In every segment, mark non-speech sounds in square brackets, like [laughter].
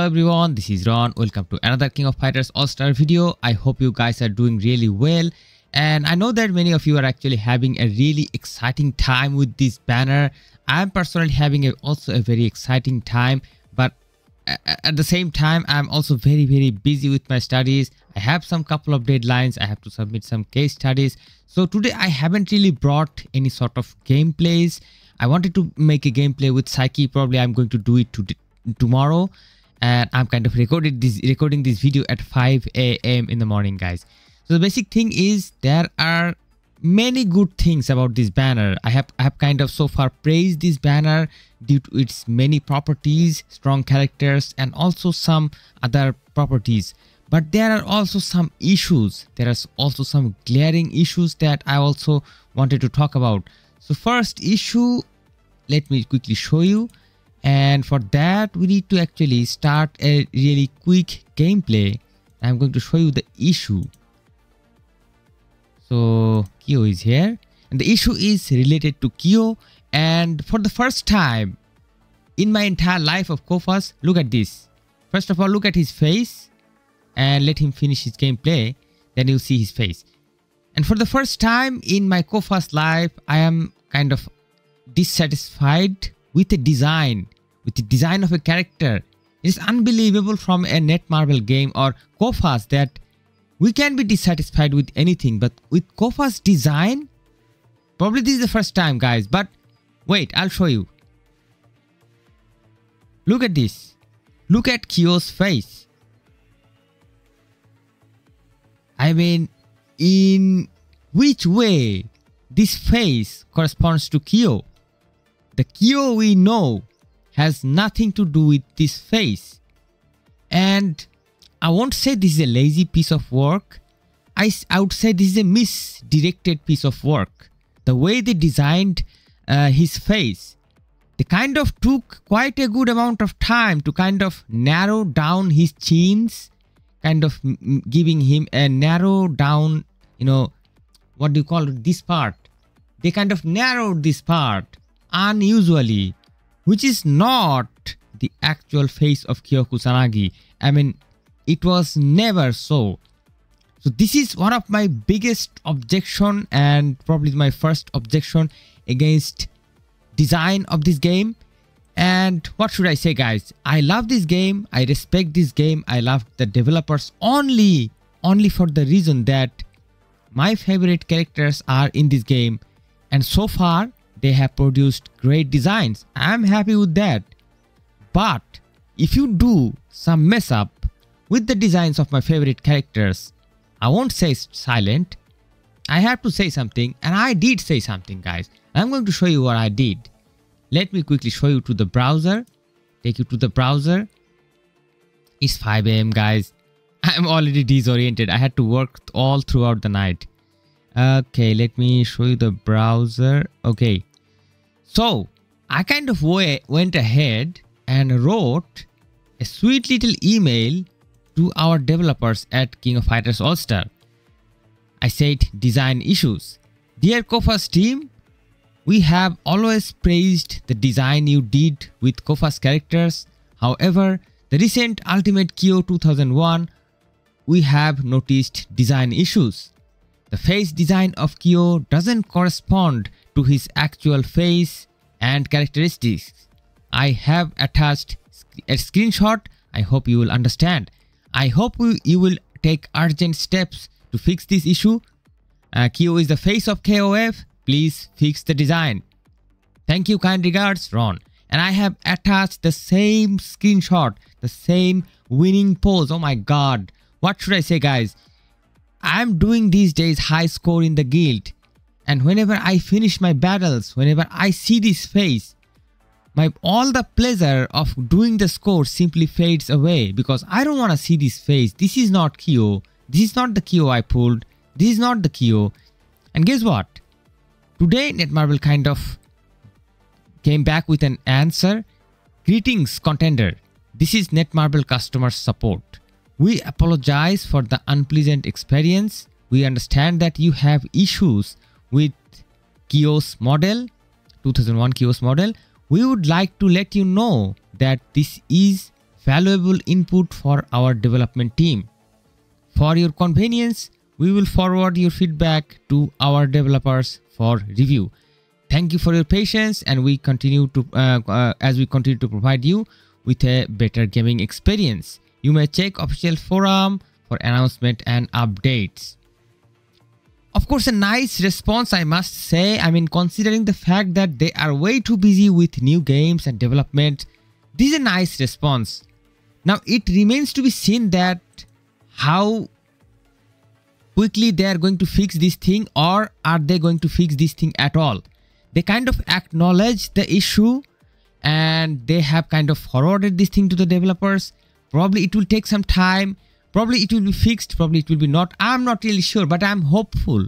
Hello everyone, this is Ron. Welcome to another King of Fighters All-Star video. I hope you guys are doing really well. And I know that many of you are actually having a really exciting time with this banner. I'm personally having a, also a very exciting time. But at the same time, I'm also very, very busy with my studies. I have some couple of deadlines. I have to submit some case studies. So today I haven't really brought any sort of gameplays. I wanted to make a gameplay with Saiki. Probably I'm going to do it to tomorrow and I'm kind of recorded this recording this video at 5 a.m. in the morning guys. So the basic thing is there are many good things about this banner. I have I have kind of so far praised this banner due to its many properties, strong characters and also some other properties. But there are also some issues. There are also some glaring issues that I also wanted to talk about. So first issue, let me quickly show you and for that we need to actually start a really quick gameplay. I'm going to show you the issue. So kyo is here. And the issue is related to kyo. And for the first time in my entire life of kofas look at this. First of all look at his face and let him finish his gameplay. Then you'll see his face. And for the first time in my kofas life i am kind of dissatisfied with the design, with the design of a character. It is unbelievable from a Netmarble game or Kofas that we can be dissatisfied with anything, but with Kofas design, probably this is the first time guys, but wait, I'll show you. Look at this. Look at Kyo's face. I mean, in which way this face corresponds to Kyo? The Kyo we know has nothing to do with this face. And I won't say this is a lazy piece of work. I, I would say this is a misdirected piece of work. The way they designed uh, his face, they kind of took quite a good amount of time to kind of narrow down his chins, kind of giving him a narrow down, you know, what do you call it, this part. They kind of narrowed this part unusually, which is not the actual face of Kyo Kusanagi. I mean, it was never so. So this is one of my biggest objection and probably my first objection against design of this game. And what should I say guys? I love this game. I respect this game. I love the developers only, only for the reason that my favorite characters are in this game. And so far, they have produced great designs. I'm happy with that. But if you do some mess up with the designs of my favorite characters, I won't say silent. I have to say something and I did say something guys. I'm going to show you what I did. Let me quickly show you to the browser. Take you to the browser. It's 5 a.m. guys. [laughs] I'm already disoriented. I had to work all throughout the night. Okay, let me show you the browser. Okay, so I kind of went ahead and wrote a sweet little email to our developers at King of Fighters All Star. I said design issues. Dear Kofas team, we have always praised the design you did with Kofas characters. However, the recent Ultimate Kyo 2001, we have noticed design issues. The face design of Kyo doesn't correspond to his actual face and characteristics. I have attached a screenshot. I hope you will understand. I hope you will take urgent steps to fix this issue. Uh, Kyo is the face of KOF. Please fix the design. Thank you, kind regards, Ron. And I have attached the same screenshot, the same winning pose. Oh my god. What should I say, guys? I'm doing these days high score in the guild. And whenever I finish my battles, whenever I see this face, my all the pleasure of doing the score simply fades away because I don't want to see this face. This is not Kyo. This is not the Kyo I pulled. This is not the Kyo. And guess what? Today Netmarble kind of came back with an answer. Greetings contender. This is Netmarble customer support. We apologize for the unpleasant experience. We understand that you have issues with Kyo's model, 2001 Kyo's model, we would like to let you know that this is valuable input for our development team. For your convenience, we will forward your feedback to our developers for review. Thank you for your patience and we continue to uh, uh, as we continue to provide you with a better gaming experience. You may check official forum for announcement and updates. Of course, a nice response, I must say. I mean, considering the fact that they are way too busy with new games and development, this is a nice response. Now, it remains to be seen that how quickly they are going to fix this thing or are they going to fix this thing at all. They kind of acknowledge the issue and they have kind of forwarded this thing to the developers. Probably it will take some time. Probably it will be fixed. Probably it will be not. I'm not really sure, but I'm hopeful.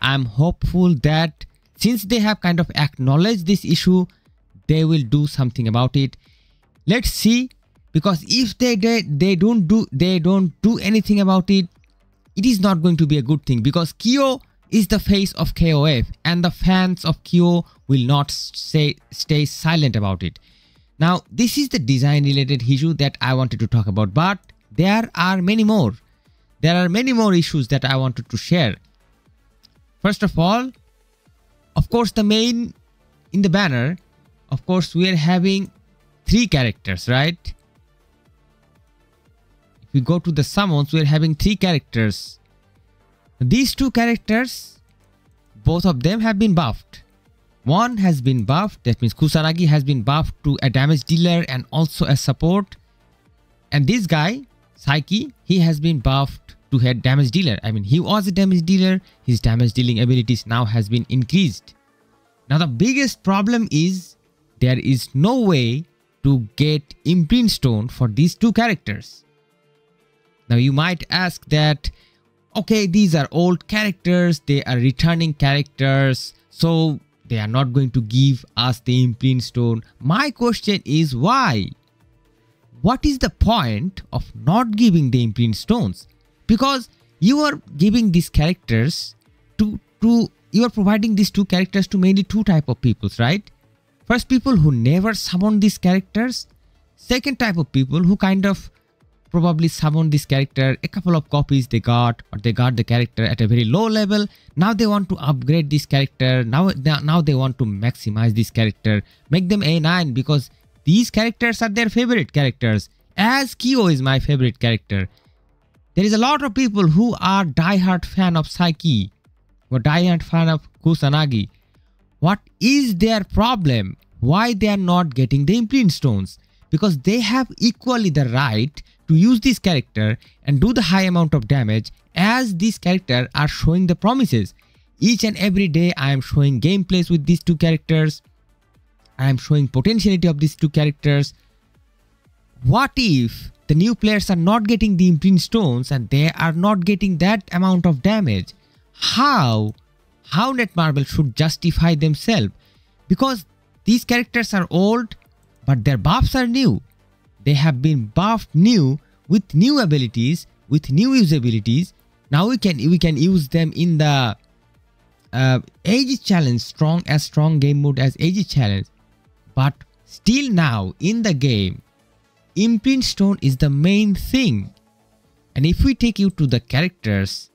I'm hopeful that since they have kind of acknowledged this issue, they will do something about it. Let's see because if they, they they don't do they don't do anything about it it is not going to be a good thing because Kyo is the face of KOF and the fans of Kyo will not say stay silent about it. Now this is the design related issue that I wanted to talk about but there are many more. There are many more issues that I wanted to share. First of all, of course the main in the banner, of course we are having three characters, right? If we go to the summons, we're having three characters. These two characters, both of them have been buffed. One has been buffed, that means Kusanagi has been buffed to a damage dealer and also a support. And this guy, Saiki, he has been buffed to head damage dealer. I mean, he was a damage dealer, his damage dealing abilities now has been increased. Now the biggest problem is there is no way to get imprint stone for these two characters. Now you might ask that, okay, these are old characters, they are returning characters, so they are not going to give us the imprint stone. My question is why? What is the point of not giving the imprint stones? Because you are giving these characters to, to you are providing these two characters to mainly two type of peoples, right? First, people who never summon these characters. Second type of people who kind of probably summon this character a couple of copies they got or they got the character at a very low level now they want to upgrade this character now now they want to maximize this character make them a9 because these characters are their favorite characters. As Kyo is my favorite character. There is a lot of people who are die-hard fan of Saiki. Or die-hard fan of Kusanagi. What is their problem? Why they are not getting the imprint stones? Because they have equally the right to use this character and do the high amount of damage as these characters are showing the promises. Each and every day I am showing gameplays with these two characters. I am showing potentiality of these two characters. What if the new players are not getting the imprint stones and they are not getting that amount of damage? How? How Netmarble should justify themselves? Because these characters are old but their buffs are new. They have been buffed new with new abilities, with new usabilities. Now we can we can use them in the uh, Age Challenge, strong as strong game mode as Age Challenge. But still now in the game, Imprint Stone is the main thing. And if we take you to the characters,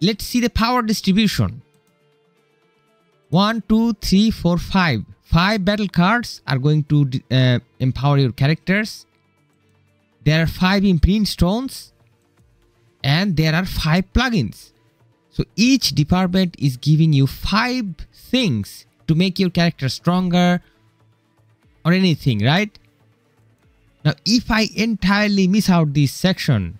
let's see the power distribution. 1, 2, 3, 4, 5 five battle cards are going to uh, empower your characters. There are five imprint stones. And there are five plugins. So each department is giving you five things to make your character stronger or anything right now if i entirely miss out this section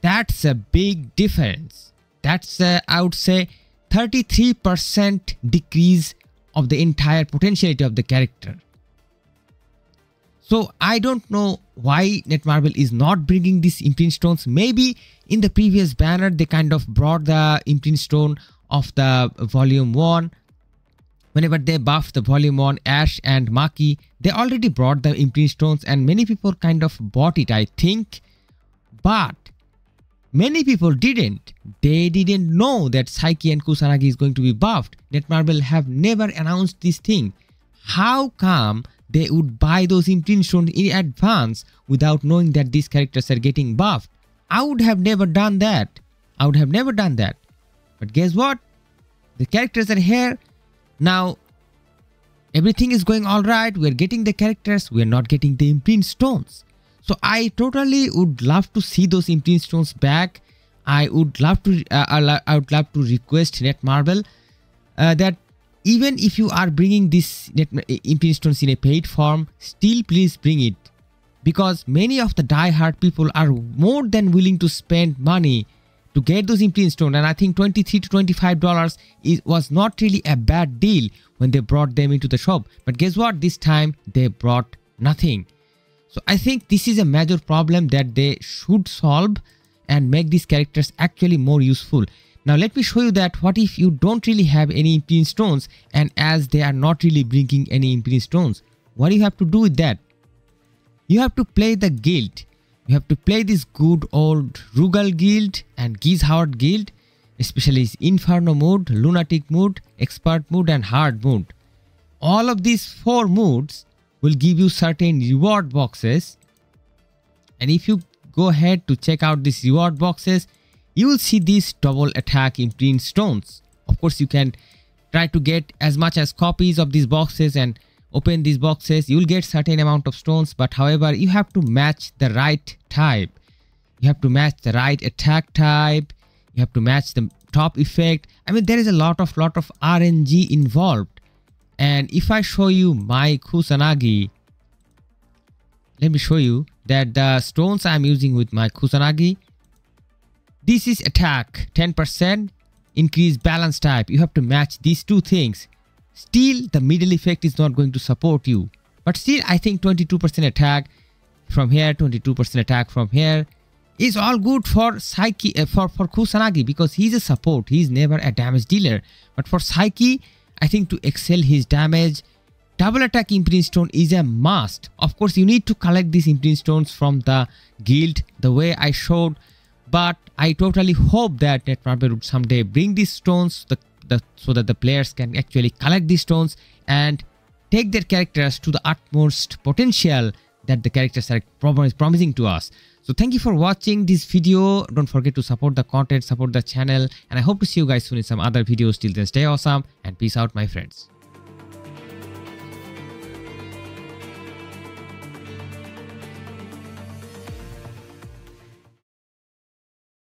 that's a big difference that's a, I would say 33% decrease of the entire potentiality of the character. So I don't know why Netmarble is not bringing these imprint stones. Maybe in the previous banner they kind of brought the imprint stone of the volume 1. Whenever they buff the volume 1 Ash and Maki, they already brought the imprint stones and many people kind of bought it I think. But Many people didn't. They didn't know that Saiki and Kusanagi is going to be buffed. Netmarble have never announced this thing. How come they would buy those imprint stones in advance without knowing that these characters are getting buffed. I would have never done that. I would have never done that. But guess what? The characters are here. Now, everything is going alright. We're getting the characters. We're not getting the imprint stones. So I totally would love to see those imprint stones back. I would love to uh, I would love to request Netmarble uh, that even if you are bringing this net, imprint stones in a paid form, still please bring it because many of the die-hard people are more than willing to spend money to get those imprint stones and I think 23 to 25 dollars was not really a bad deal when they brought them into the shop. But guess what? This time they brought nothing. So I think this is a major problem that they should solve and make these characters actually more useful. Now let me show you that what if you don't really have any imprint stones and as they are not really bringing any imprint stones? What do you have to do with that? You have to play the guild you have to play this good old Rugal guild and Geese Howard guild, especially Inferno mode, Lunatic mode, Expert mode and Hard mode. All of these four modes will give you certain reward boxes and if you go ahead to check out these reward boxes, you will see these double attack imprint stones. Of course, you can try to get as much as copies of these boxes and open these boxes. You will get certain amount of stones but however you have to match the right type. You have to match the right attack type. You have to match the top effect. I mean there is a lot of lot of rng involved. And if i show you my kusanagi let me show you that the stones i'm using with my kusanagi this is attack 10 percent increase balance type. You have to match these two things Still, the middle effect is not going to support you. But still, I think 22% attack from here, 22% attack from here is all good for Saiki, uh, for, for Kusanagi because he's a support. He's never a damage dealer. But for Saiki, I think to excel his damage, double attack imprint stone is a must. Of course, you need to collect these imprint stones from the guild the way I showed. But I totally hope that Netmarble would someday bring these stones, the the, so that the players can actually collect these stones and take their characters to the utmost potential that the characters are promising to us. So thank you for watching this video. Don't forget to support the content, support the channel and I hope to see you guys soon in some other videos. Till then stay awesome and peace out my friends.